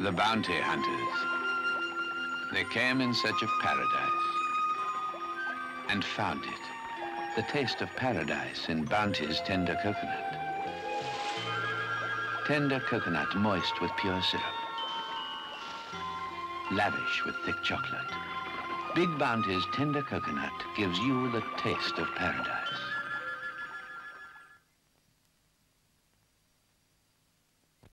The bounty hunters. They came in search of paradise and found it. The taste of paradise in Bounty's tender coconut. Tender coconut moist with pure syrup. Lavish with thick chocolate. Big Bounty's tender coconut gives you the taste of paradise.